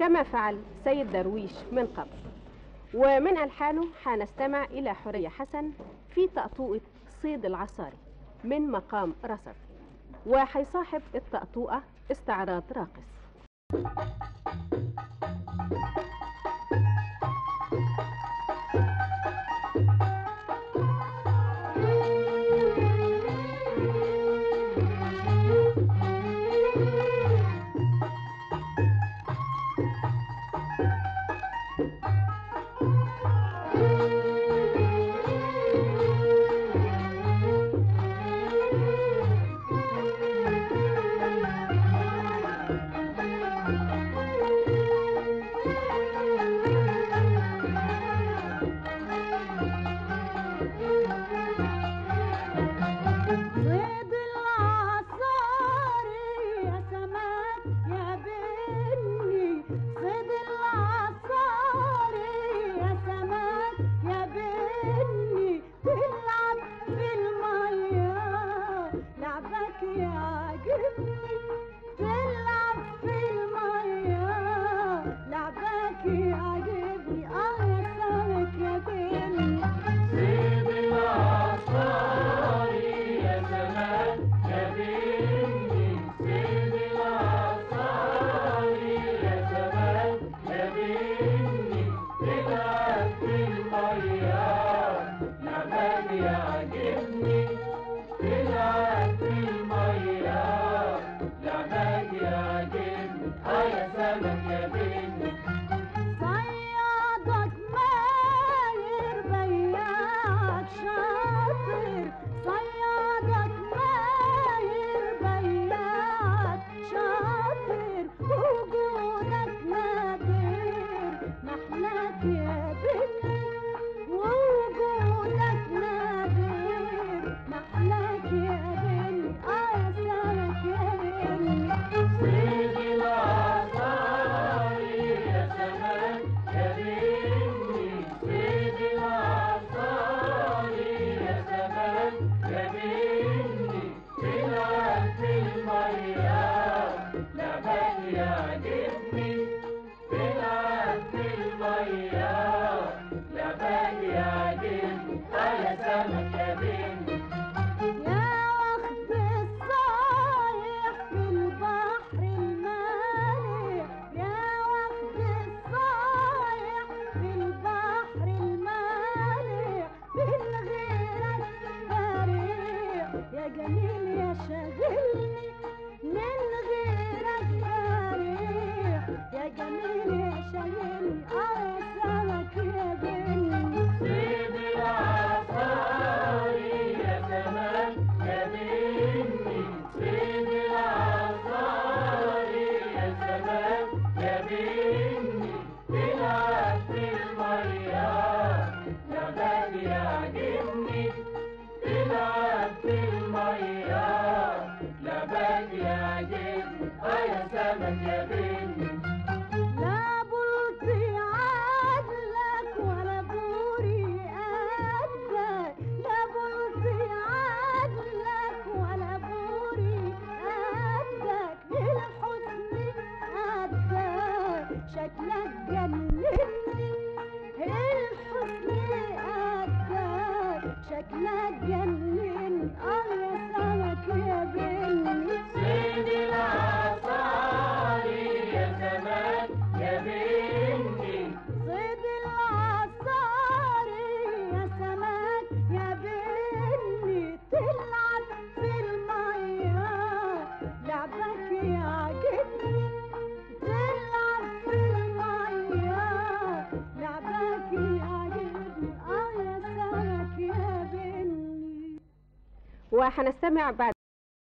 كما فعل سيد درويش من قبل. ومن ألحانه حنستمع إلى حرية حسن في طأطوئة صيد العصاري من مقام رصد وحيصاحب الطأطوئة استعراض راقص. يومي بلعب في المية لا باجي عجين ولا سمك يا بنت يا جميل يا شاغلني من غير ah need وحنستمع بعد